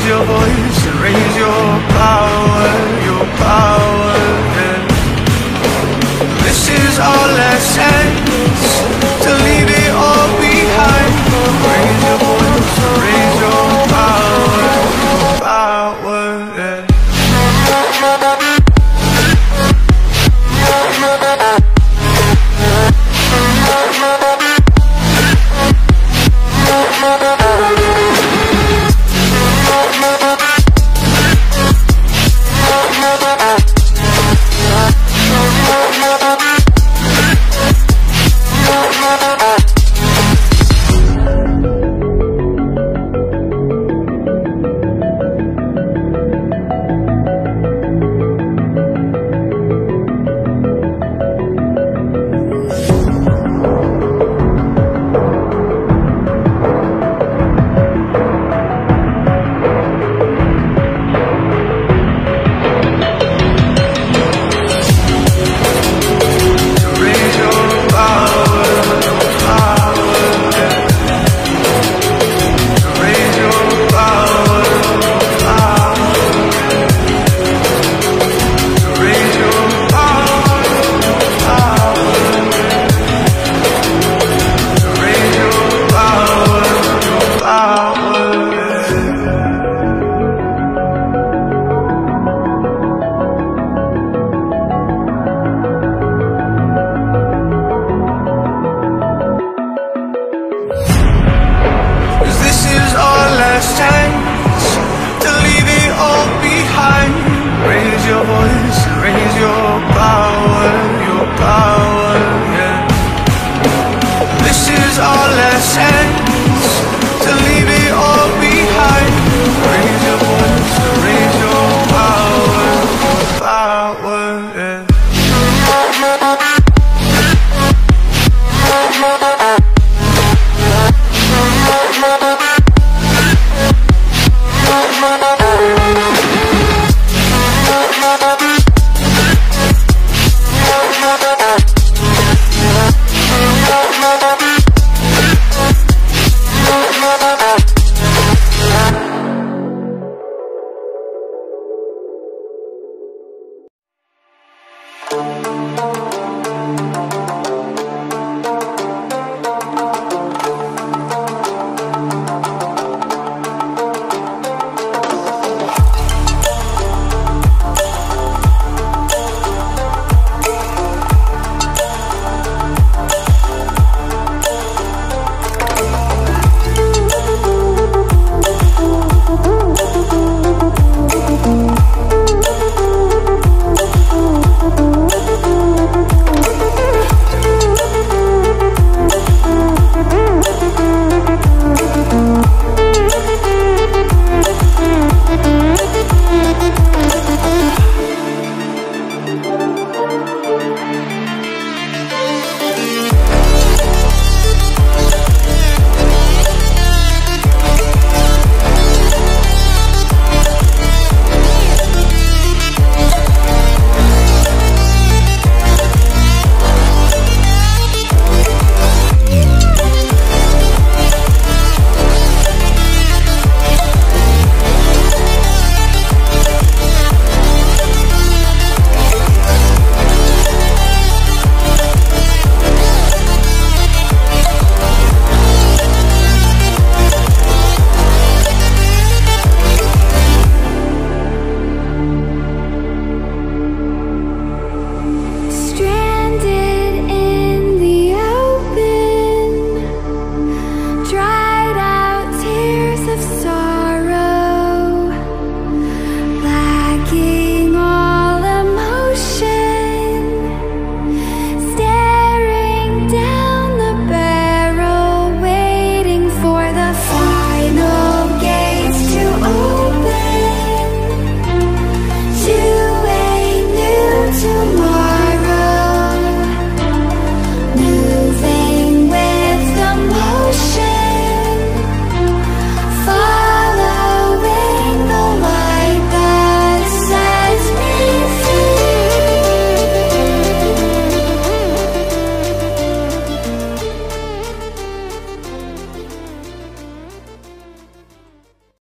raise your voice raise your power.